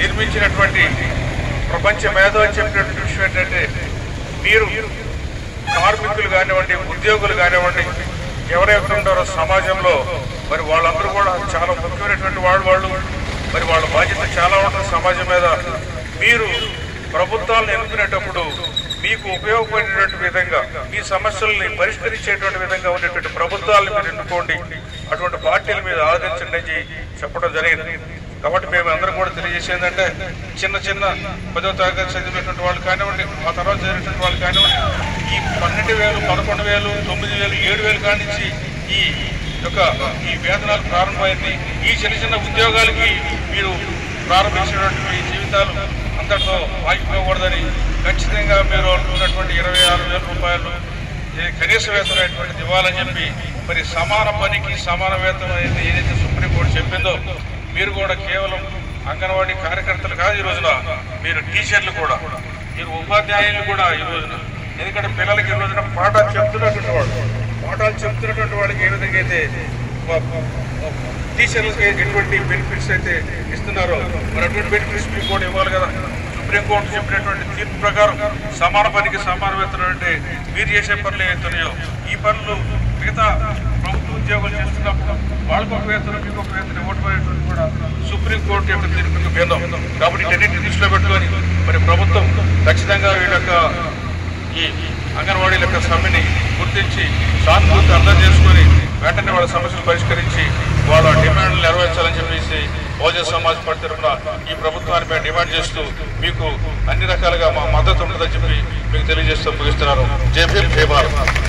నిర్మించినటువంటి ప్రపంచ మేధావి చెప్పినటువంటి విషయం ఏంటంటే మీరు కార్మికులు కానివ్వండి ఉద్యోగులు కానివ్వండి ఎవరైతే ఉంటారో సమాజంలో మరి వాళ్ళందరూ కూడా చాలా ముఖ్యమైనటువంటి వాళ్ళు వాళ్ళు. మరి వాళ్ళ బాధ్యత చాలా ఉంటుంది సమాజం మీద. మీరు ప్రభుత్వాలను ఎన్నుకునేటప్పుడు మీకు ఉపయోగపడేటువంటి విధంగా మీ సమస్యల్ని పరిష్కరించేటువంటి విధంగా ఉండేటువంటి ప్రభుత్వాలను మీరు ఎన్నుకోండి. అటువంటి పార్టీల మీద ఆదరించండి చెప్పడం జరిగింది. కాబట్టి మేము అందరం కూడా తెలియజేసి ఏంటంటే చిన్న చిన్న పదో తరగతి చదివినటువంటి వాళ్ళు కానివ్వండి ఆ తర్వాత చదివినటువంటి వాళ్ళు కానివ్వండి ఈ పన్నెండు వేలు పదకొండు వేలు తొమ్మిది వేలు ఏడు వేలు కానించి ఈ యొక్క ఈ వేతనాలు ప్రారంభమైంది. ఈ చిన్న చిన్న ఉద్యోగాలకి మీరు ప్రారంభించినటువంటి మీ జీవితాలు అంతటితో ఆగిపోకూడదని ఖచ్చితంగా మీరు అనుకున్నటువంటి ఇరవై ఆరు వేల రూపాయలు ఇది కనీస వేతనం అనేటువంటిది ఇవ్వాలని చెప్పి మరి సమాన పనికి సమాన వేతనం ఏదైతే సుప్రీంకోర్టు చెప్పిందో మీరు కూడా కేవలం అంగన్వాడీ కార్యకర్తలు కాదు ఈ రోజున మీరు టీచర్లు కూడా మీరు ఉపాధ్యాయులు కూడా ఈ రోజున. ఎందుకంటే పిల్లలకి ఈ రోజున పాఠాలు చెప్తున్నటువంటి వాడు పాఠాలు చెప్తున్నటువంటి వాళ్ళకి ఏ విధంగా అయితే టీచర్లకి ఎటువంటి బెనిఫిట్స్ అయితే ఇస్తున్నారో మరి అటువంటి బెనిఫిట్స్ మీకు కూడా ఇవ్వాలి కదా. సుప్రీంకోర్టు చెప్పినటువంటి తీర్పు ప్రకారం సమాన పనికి సమాన వేతనం అంటే మీరు చేసే పనులు ఏవైతున్నాయో ఈ పనులు మిగతా ప్రభుత్వ ఉద్యోగులు చేస్తున్నప్పుడు వాళ్ళకు ఒక వేతనం మీకు ఒక వేతనం ఇవ్వటం సుప్రీంకోర్టు యొక్క తీర్పుకి భేదం కాబట్టి ఇటన్నింటిని దృష్టిలో పెట్టుకొని మరి ప్రభుత్వం ఖచ్చితంగా వీళ్ళ యొక్క ఈ అంగన్వాడీల యొక్క సమ్మెని గుర్తించి సానుభూతి అర్థం చేసుకొని వెంటనే వాళ్ళ సమస్యలు పరిష్కరించి వాళ్ళ డిమాండ్లు నెరవేర్చాలని చెప్పేసి బహుజన సమాజ్ పార్టీ తరఫున ఈ ప్రభుత్వాన్ని మేము డిమాండ్ చేస్తూ మీకు అన్ని రకాలుగా మా మద్దతు ఉంటుందని చెప్పి మీకు తెలియజేస్తూ ముగిస్తున్నారు. జేపీ భీమ్